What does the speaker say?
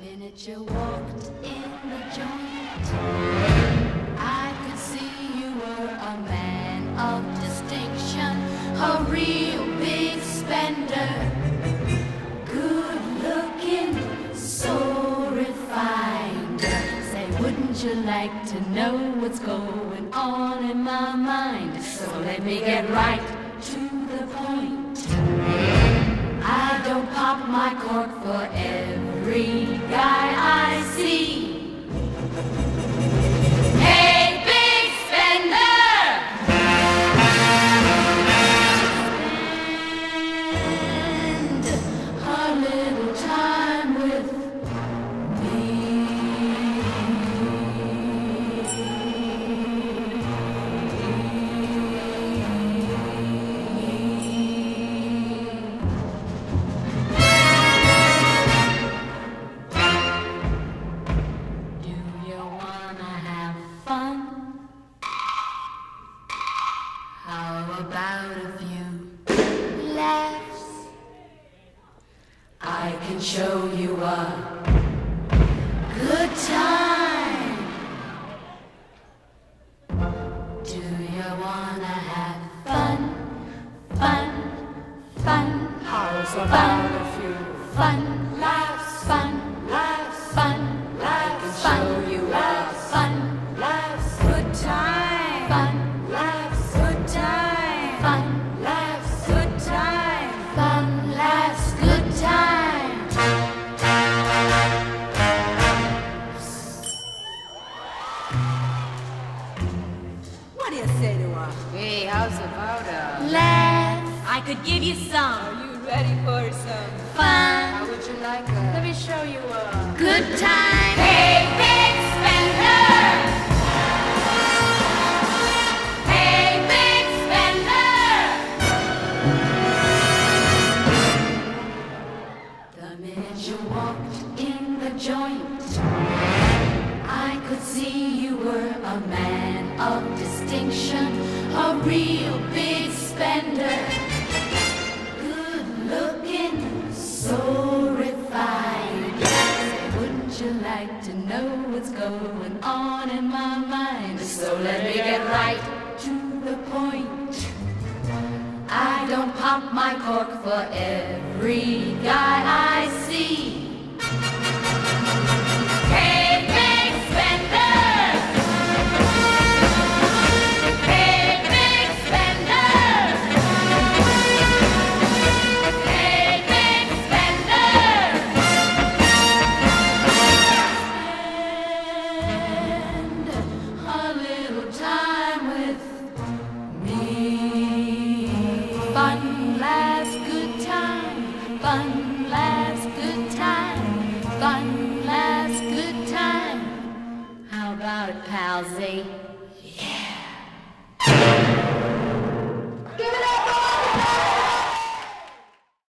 minute you walked in the joint, I could see you were a man of distinction, a real big spender. Good looking, so refined. Say, wouldn't you like to know what's going on in my mind? So let me get right to the point. I don't pop my cork for every about a few laughs? I can show you a good time. Do you wanna have fun? Fun, fun. How's about a few fun you say to her? Hey, how's about uh? Laugh, I could give you some. Are you ready for some? fun, How would you like uh? Let me show you a. good time. Hey, big spender. Hey, big spender. The minute you walked in the joint, I could see you were a man of distinction, a real big spender. Good looking, so refined. Wouldn't you like to know what's going on in my mind? So let me get right to the point. I don't pop my cork for every guy I see. Laughs, good time. Fun last good time. How about it, palsy?